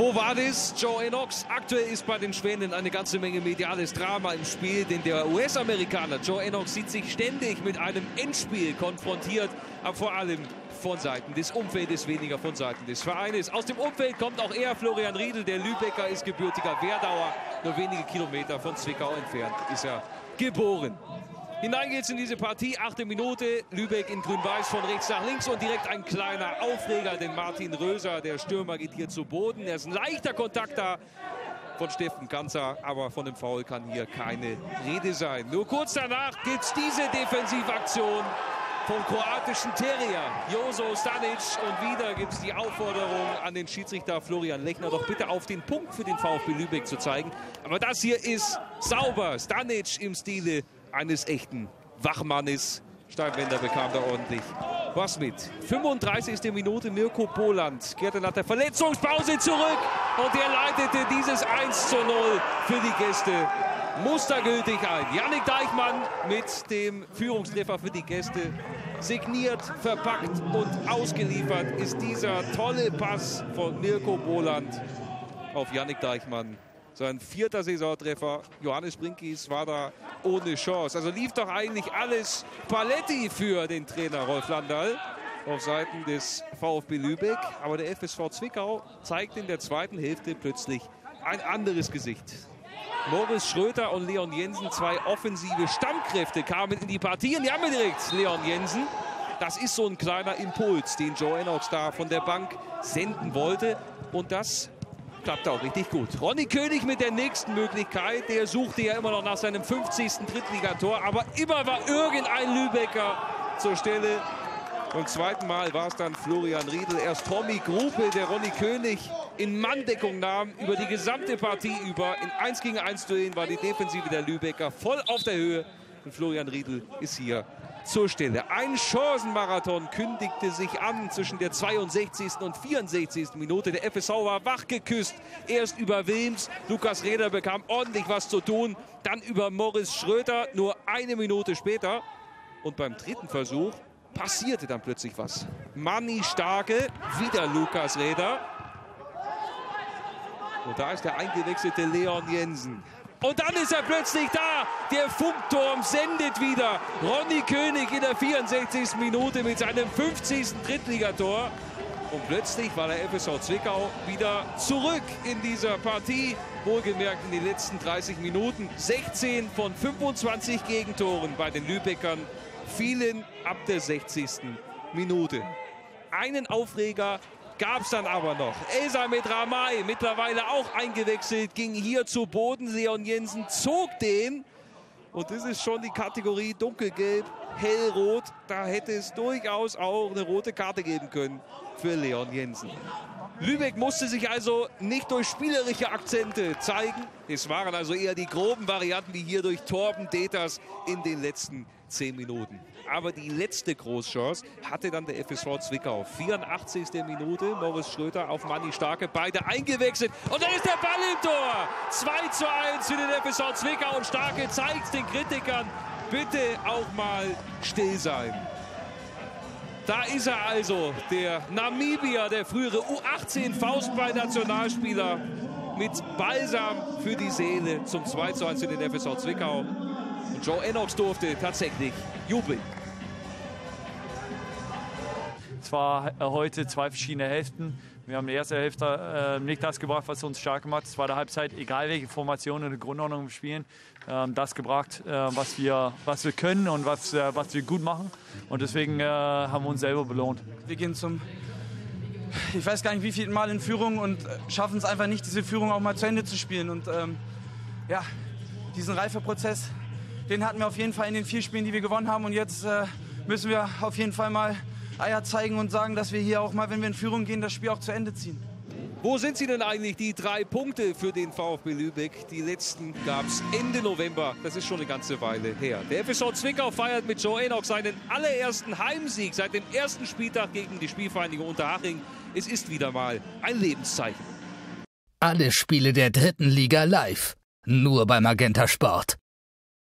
Quo Vadis, Joe Enox. Aktuell ist bei den Schwänen eine ganze Menge mediales Drama im Spiel, denn der US-Amerikaner Joe Enox sieht sich ständig mit einem Endspiel konfrontiert, aber vor allem von Seiten des Umfeldes, weniger von Seiten des Vereines. Aus dem Umfeld kommt auch er, Florian Riedel, der Lübecker ist gebürtiger Werdauer, nur wenige Kilometer von Zwickau entfernt ist er geboren. Hinein geht's in diese Partie, achte Minute, Lübeck in grün-weiß von rechts nach links und direkt ein kleiner Aufreger, denn Martin Röser, der Stürmer, geht hier zu Boden. Er ist ein leichter Kontakt da von Steffen Kanzer, aber von dem Foul kann hier keine Rede sein. Nur kurz danach gibt's diese Defensivaktion vom kroatischen Terrier, Joso Stanic. Und wieder gibt es die Aufforderung an den Schiedsrichter Florian Lechner, doch bitte auf den Punkt für den VfB Lübeck zu zeigen. Aber das hier ist sauber. Stanic im Stile eines echten Wachmannes. Steinwender bekam da ordentlich was mit. 35. Minute Mirko Poland kehrte nach der Verletzungspause zurück und er leitete dieses 1 zu 0 für die Gäste mustergültig ein. Yannick Deichmann mit dem Führungstreffer für die Gäste. Signiert, verpackt und ausgeliefert ist dieser tolle Pass von Mirko Poland auf Yannick Deichmann. Sein vierter Saisontreffer. Johannes Brinkis war da ohne Chance. Also lief doch eigentlich alles Paletti für den Trainer Rolf Landal auf Seiten des VfB Lübeck. Aber der FSV Zwickau zeigt in der zweiten Hälfte plötzlich ein anderes Gesicht. Moritz Schröter und Leon Jensen, zwei offensive Stammkräfte, kamen in die Partie. Und die haben wir direkt Leon Jensen. Das ist so ein kleiner Impuls, den Joe Enox da von der Bank senden wollte. Und das klappt auch richtig gut. Ronny König mit der nächsten Möglichkeit. Der suchte ja immer noch nach seinem 50. Drittligator. Aber immer war irgendein Lübecker zur Stelle. Beim zweiten Mal war es dann Florian Riedel. Erst Tommy Grupe, der Ronny König in Manndeckung nahm, über die gesamte Partie über. In 1 gegen 1 Duellen war die Defensive der Lübecker voll auf der Höhe. Und Florian Riedel ist hier zur Stelle. Ein Chancenmarathon kündigte sich an zwischen der 62. und 64. Minute. Der FSV war wachgeküsst. Erst über Wilms. Lukas Reder bekam ordentlich was zu tun. Dann über Morris Schröter. Nur eine Minute später. Und beim dritten Versuch passierte dann plötzlich was. Manni Starke. Wieder Lukas Reder. Und da ist der eingewechselte Leon Jensen. Und dann ist er plötzlich da. Der Funkturm sendet wieder. Ronny König in der 64. Minute mit seinem 50. Drittligator. Und plötzlich war der FSV Zwickau wieder zurück in dieser Partie. Wohlgemerkt in den letzten 30 Minuten. 16 von 25 Gegentoren bei den Lübeckern fielen ab der 60. Minute. Einen Aufreger gab es dann aber noch. Elsa mit Ramay, mittlerweile auch eingewechselt, ging hier zu Boden. Leon Jensen zog den. Und das ist schon die Kategorie dunkelgelb, hellrot. Da hätte es durchaus auch eine rote Karte geben können für Leon Jensen. Lübeck musste sich also nicht durch spielerische Akzente zeigen. Es waren also eher die groben Varianten, die hier durch Torben Deters in den letzten zehn Minuten. Aber die letzte Großchance hatte dann der FSV Zwickau. 84. Minute, Morris Schröter auf Manni Starke, beide eingewechselt. Und dann ist der Ball im Tor. 2 zu 1 für den FSV Zwickau. Und Starke zeigt den Kritikern, bitte auch mal still sein. Da ist er also, der Namibier, der frühere U18 Faustball-Nationalspieler mit Balsam für die Seele zum 2 zu 1 in den FSV Zwickau. Und Joe Enox durfte tatsächlich jubeln. Es war heute zwei verschiedene Hälften. Wir haben in der ersten Hälfte äh, nicht das gebracht, was uns stark gemacht hat. Es war der Halbzeit, egal welche Formation oder Grundordnung wir spielen, äh, das gebracht, äh, was, wir, was wir können und was, äh, was wir gut machen. Und deswegen äh, haben wir uns selber belohnt. Wir gehen zum, ich weiß gar nicht wie viel Mal in Führung und schaffen es einfach nicht, diese Führung auch mal zu Ende zu spielen. Und ähm, ja, diesen Reifeprozess, den hatten wir auf jeden Fall in den vier Spielen, die wir gewonnen haben. Und jetzt äh, müssen wir auf jeden Fall mal Eier zeigen und sagen, dass wir hier auch mal, wenn wir in Führung gehen, das Spiel auch zu Ende ziehen. Wo sind sie denn eigentlich, die drei Punkte für den VfB Lübeck? Die letzten gab es Ende November. Das ist schon eine ganze Weile her. Der FSV Zwickau feiert mit Joe Enoch seinen allerersten Heimsieg seit dem ersten Spieltag gegen die Spielvereinigung Unterhaching. Es ist wieder mal ein Lebenszeichen. Alle Spiele der dritten Liga live. Nur beim Magenta Sport.